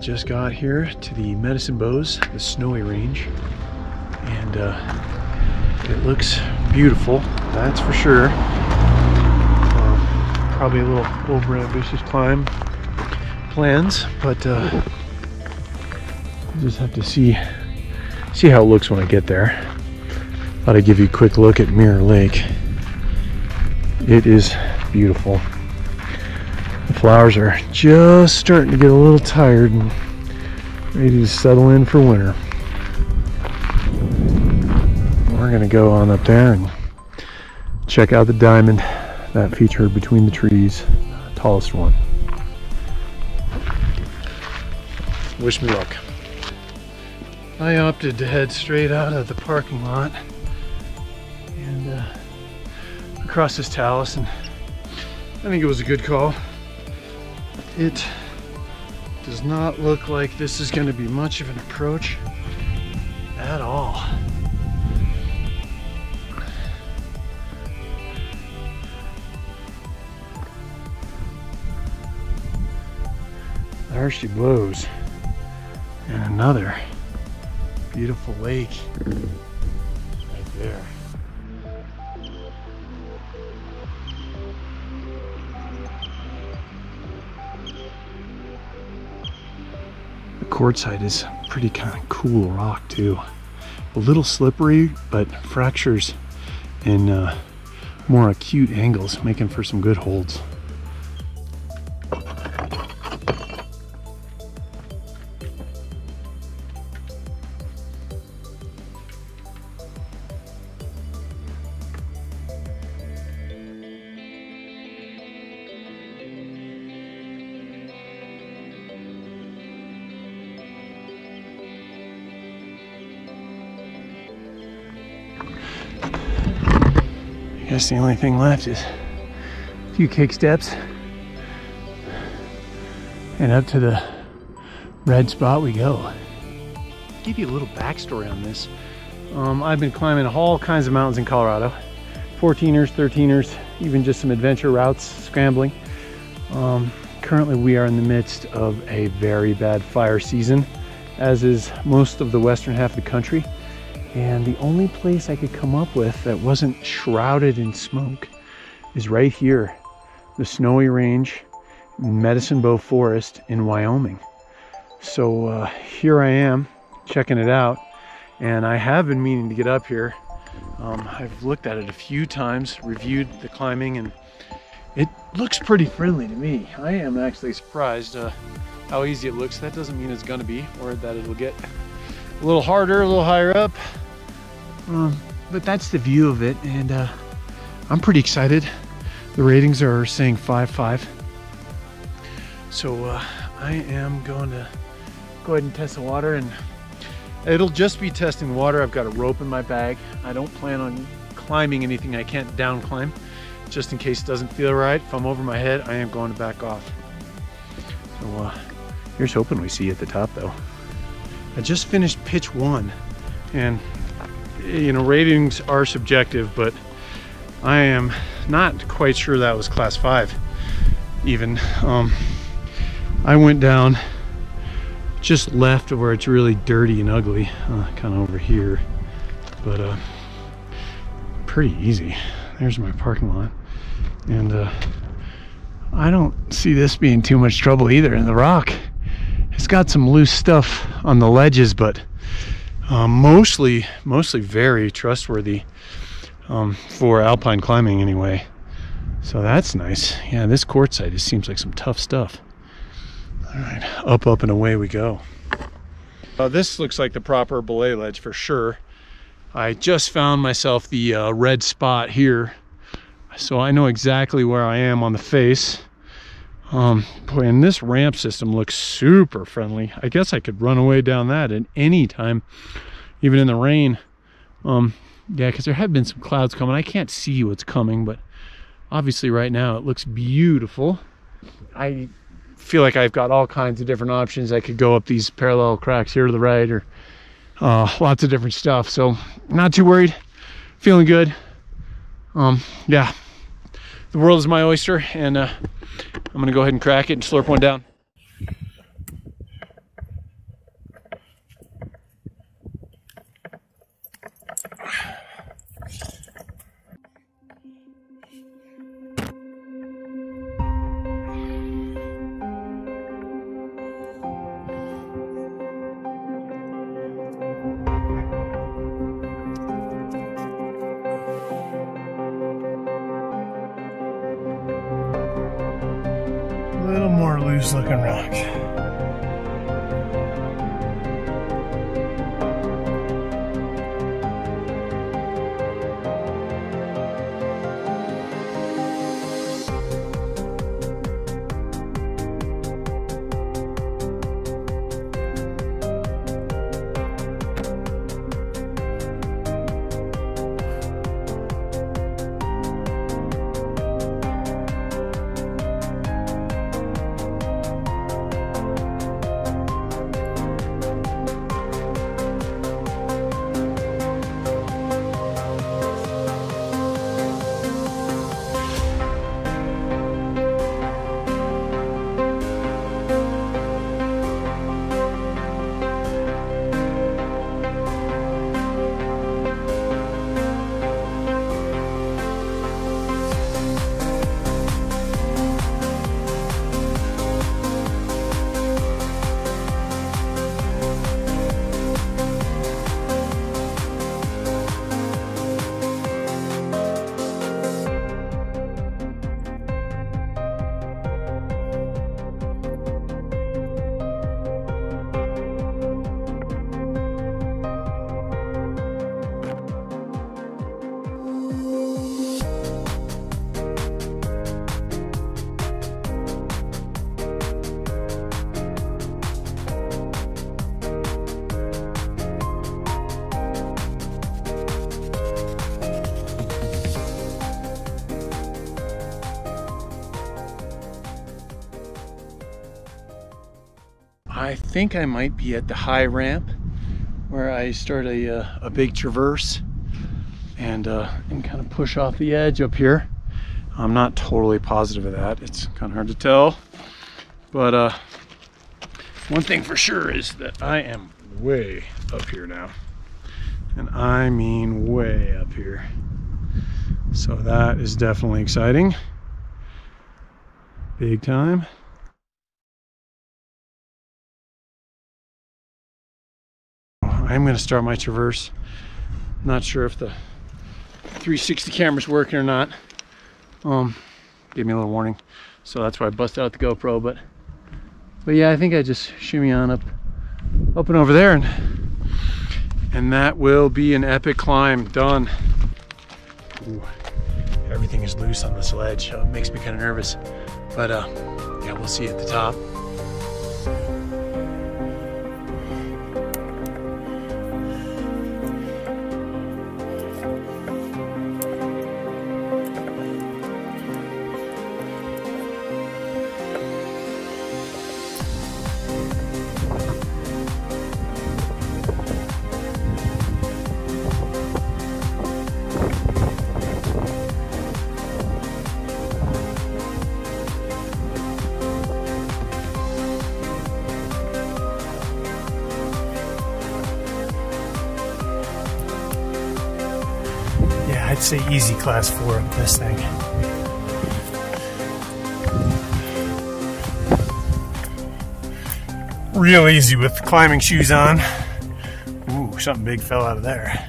Just got here to the Medicine Bows, the snowy range, and uh, it looks beautiful, that's for sure. Uh, probably a little over ambitious climb plans, but uh, just have to see see how it looks when I get there. Thought I'd give you a quick look at Mirror Lake. It is beautiful. Flowers are just starting to get a little tired and ready to settle in for winter. We're gonna go on up there and check out the diamond that featured between the trees, tallest one. Wish me luck. I opted to head straight out of the parking lot and uh, across this talus and I think it was a good call. It does not look like this is going to be much of an approach at all. There she blows. And another beautiful lake right there. Quartzite is pretty kind of cool rock too. A little slippery, but fractures in uh, more acute angles, making for some good holds. Guess the only thing left is a few cake steps and up to the red spot we go. Give you a little backstory on this. Um, I've been climbing all kinds of mountains in Colorado 14ers, 13ers, even just some adventure routes, scrambling. Um, currently, we are in the midst of a very bad fire season, as is most of the western half of the country. And the only place I could come up with that wasn't shrouded in smoke is right here, the Snowy Range, Medicine Bow Forest in Wyoming. So uh, here I am checking it out, and I have been meaning to get up here. Um, I've looked at it a few times, reviewed the climbing, and it looks pretty friendly to me. I am actually surprised uh, how easy it looks. That doesn't mean it's to be, or that it'll get a little harder, a little higher up. Um, but that's the view of it, and uh, I'm pretty excited. The ratings are saying 5-5. So uh, I am going to go ahead and test the water, and it'll just be testing water. I've got a rope in my bag. I don't plan on climbing anything I can't down climb, just in case it doesn't feel right. If I'm over my head, I am going to back off. So uh, here's hoping we see you at the top, though. I just finished pitch one. And you know ratings are subjective but I am not quite sure that was class five even. Um, I went down just left of where it's really dirty and ugly uh, kind of over here. But uh, pretty easy. There's my parking lot. And uh, I don't see this being too much trouble either in the rock it's got some loose stuff on the ledges, but um, mostly, mostly very trustworthy um, for alpine climbing anyway. So that's nice. Yeah, this quartzite just seems like some tough stuff. All right, up, up, and away we go. Uh, this looks like the proper belay ledge for sure. I just found myself the uh, red spot here. So I know exactly where I am on the face. Um, boy, and this ramp system looks super friendly. I guess I could run away down that at any time, even in the rain. Um, yeah, because there have been some clouds coming. I can't see what's coming, but obviously right now it looks beautiful. I feel like I've got all kinds of different options. I could go up these parallel cracks here to the right or uh, lots of different stuff. So not too worried, feeling good. Um, yeah, the world is my oyster and uh, I'm gonna go ahead and crack it and slurp one down. More loose looking rock. Think I might be at the high ramp where I start a, uh, a big traverse and, uh, and kind of push off the edge up here. I'm not totally positive of that. It's kind of hard to tell. But uh, one thing for sure is that I am way up here now. And I mean way up here. So that is definitely exciting. Big time. I'm to start my traverse. Not sure if the 360 camera's working or not. Um, gave me a little warning, so that's why I busted out the GoPro. But, but yeah, I think I just shimmy on up, up and over there, and and that will be an epic climb done. Ooh, everything is loose on this ledge. So it makes me kind of nervous, but uh, yeah, we'll see at the top. Say easy class four of this thing. Real easy with climbing shoes on. Ooh, something big fell out of there.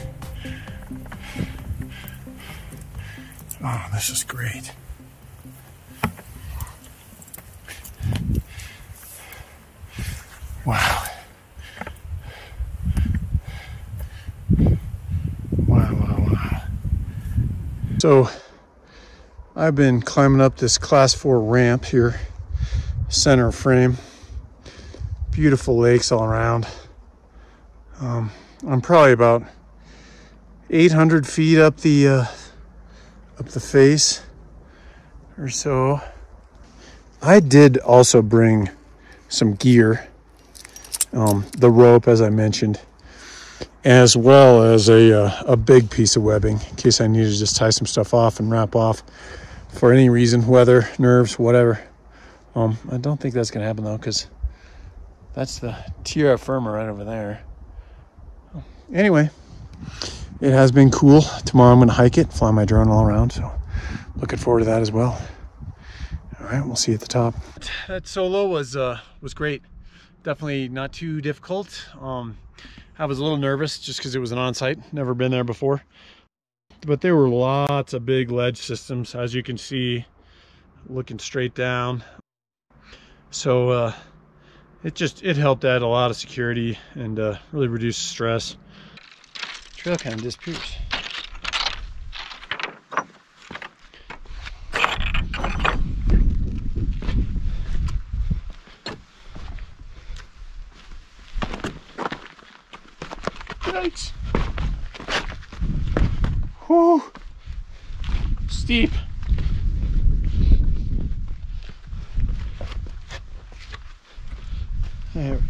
Oh, this is great. So I've been climbing up this class four ramp here, center frame. Beautiful lakes all around. Um, I'm probably about 800 feet up the uh, up the face or so. I did also bring some gear, um, the rope, as I mentioned, as well as a, uh, a big piece of webbing in case I need to just tie some stuff off and rap off for any reason, weather, nerves, whatever. Um, I don't think that's going to happen though because that's the tierra firma right over there. Anyway, it has been cool. Tomorrow I'm going to hike it, fly my drone all around. So looking forward to that as well. All right, we'll see you at the top. That solo was uh, was great. Definitely not too difficult. Um, I was a little nervous just because it was an on-site. Never been there before. But there were lots of big ledge systems, as you can see, looking straight down. So uh, it just it helped add a lot of security and uh, really reduced stress. Trail kind of disappears. Steep. There we go.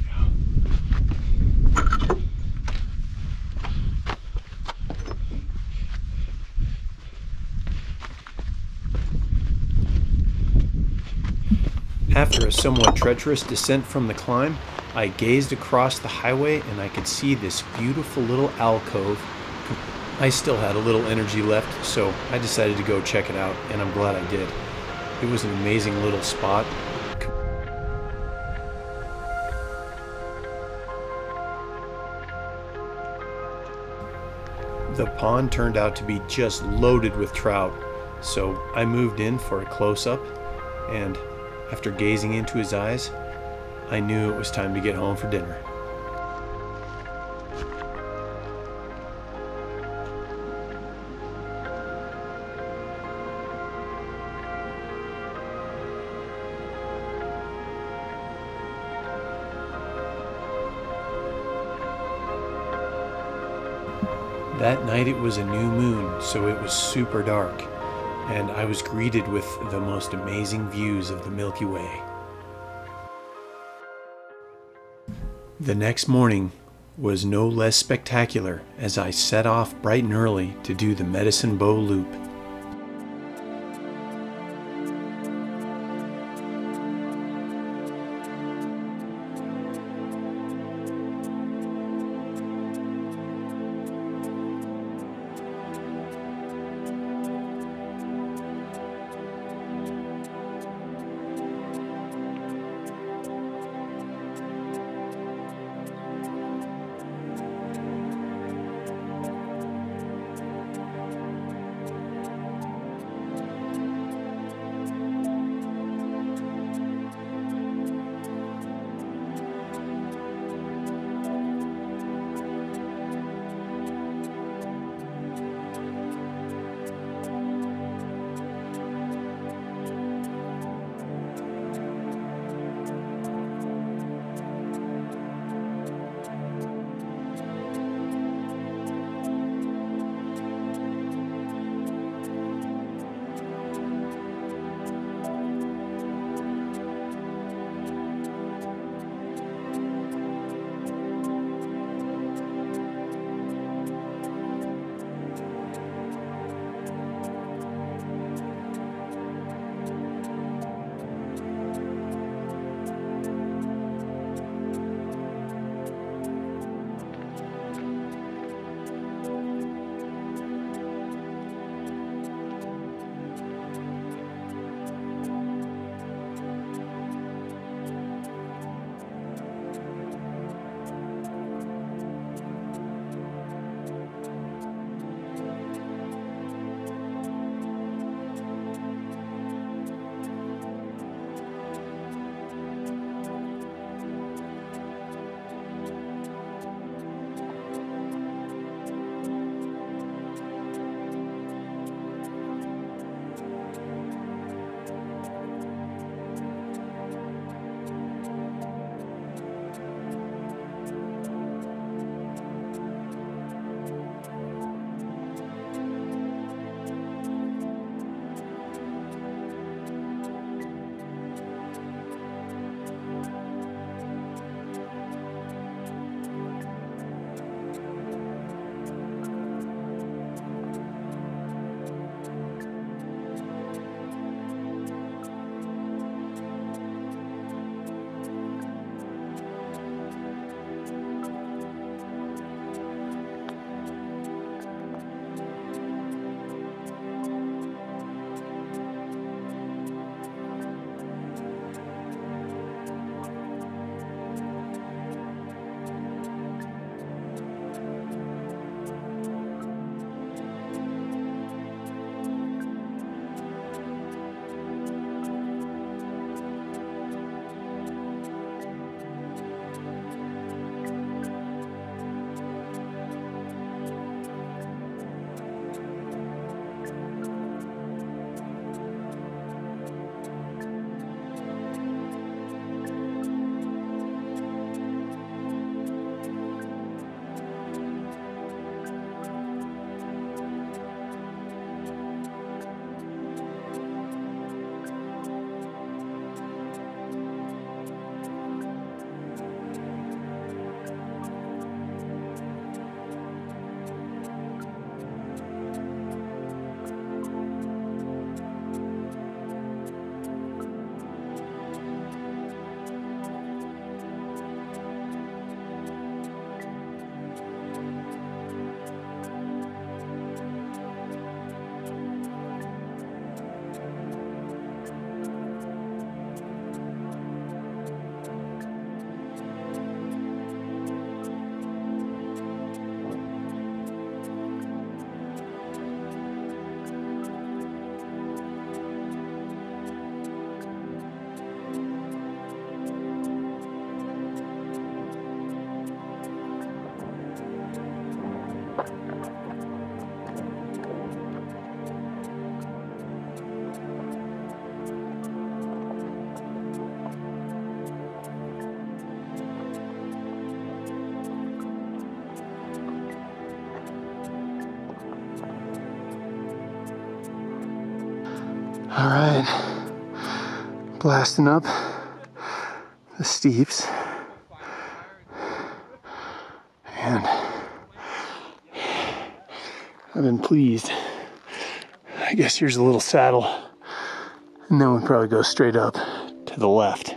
After a somewhat treacherous descent from the climb, I gazed across the highway and I could see this beautiful little alcove. I still had a little energy left, so I decided to go check it out, and I'm glad I did. It was an amazing little spot. The pond turned out to be just loaded with trout, so I moved in for a close up, and after gazing into his eyes, I knew it was time to get home for dinner. Night it was a new moon, so it was super dark, and I was greeted with the most amazing views of the Milky Way. The next morning was no less spectacular as I set off bright and early to do the Medicine Bow Loop. Right, blasting up the steeps. And I've been pleased. I guess here's a little saddle. And then we probably go straight up to the left.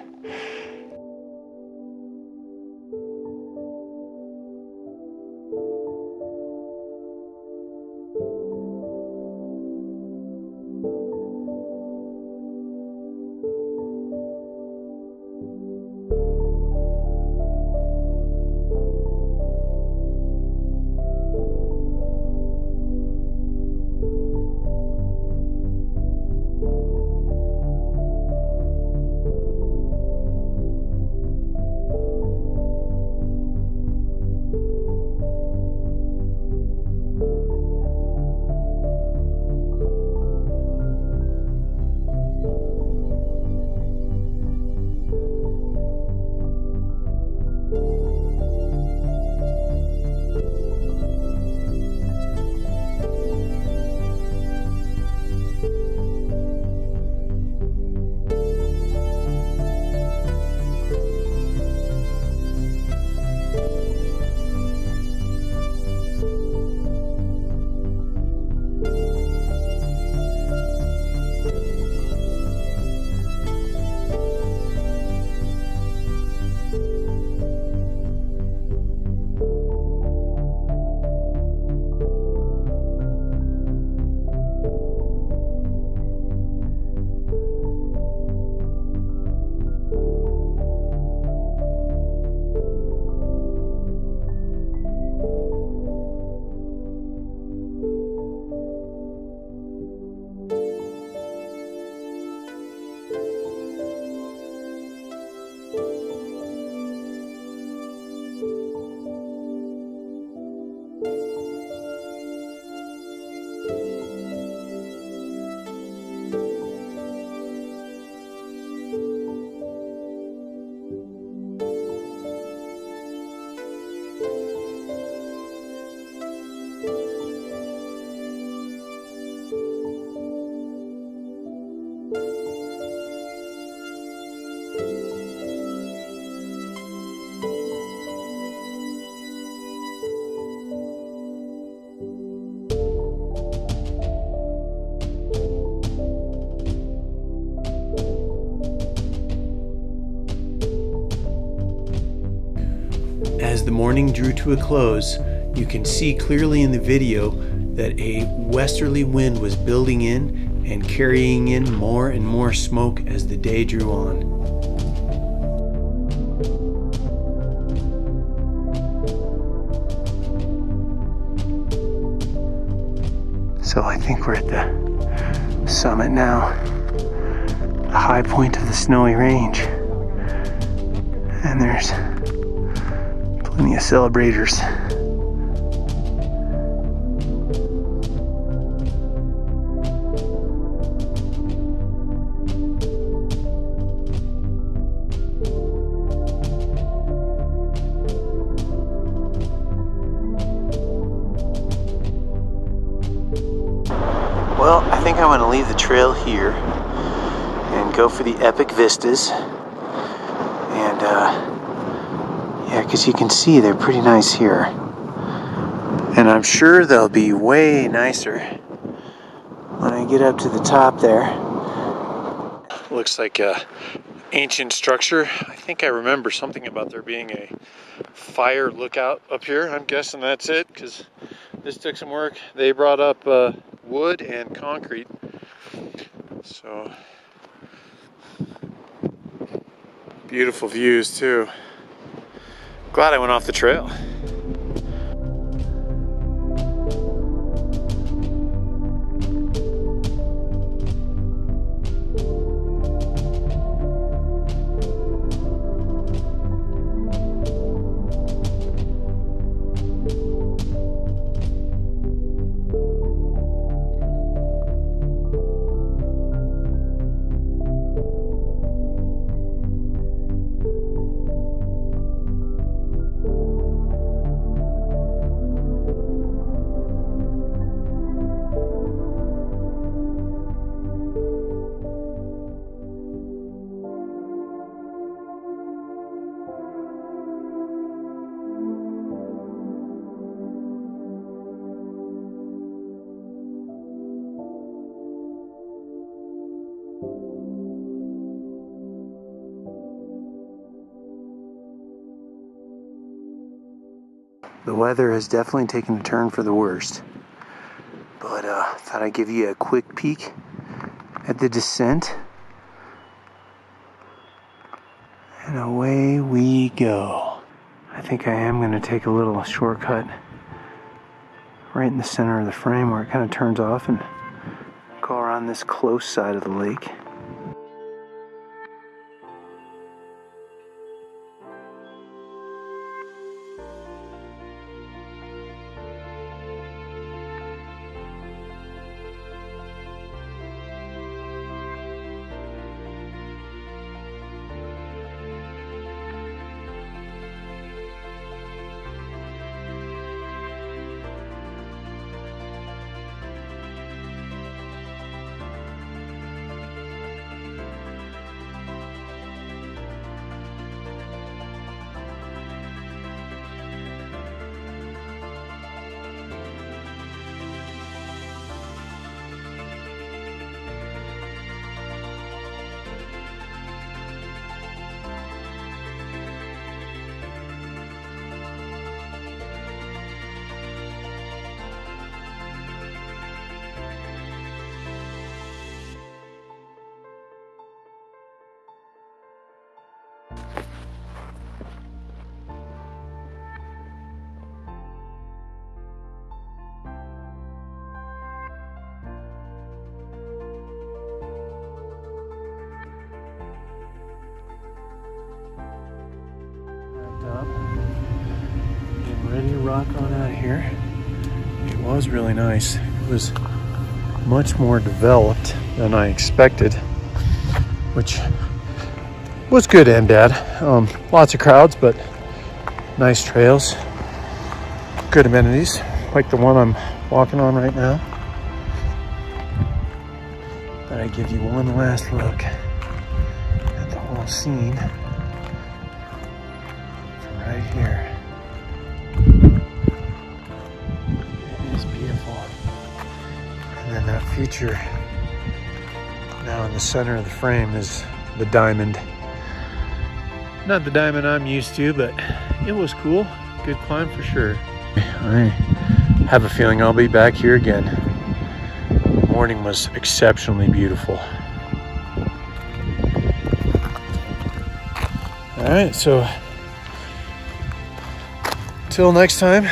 As the morning drew to a close, you can see clearly in the video that a westerly wind was building in and carrying in more and more smoke as the day drew on. So I think we're at the summit now, the high point of the snowy range. And there's plenty of celebrators. Well, I think I'm going to leave the trail here and go for the epic vistas. And, because you can see they're pretty nice here. And I'm sure they'll be way nicer when I get up to the top there. Looks like a ancient structure. I think I remember something about there being a fire lookout up here. I'm guessing that's it because this took some work. They brought up uh, wood and concrete. So beautiful views too. Glad I went off the trail. The weather has definitely taken a turn for the worst. But uh, thought I'd give you a quick peek at the descent. And away we go. I think I am going to take a little shortcut right in the center of the frame where it kind of turns off and go around this close side of the lake. Was really nice. It was much more developed than I expected, which was good and bad. Um, lots of crowds, but nice trails, good amenities, like the one I'm walking on right now. But I give you one last look at the whole scene from right here. Then that feature now in the center of the frame is the diamond. Not the diamond I'm used to, but it was cool. Good climb for sure. I have a feeling I'll be back here again. The morning was exceptionally beautiful. All right, so Till next time,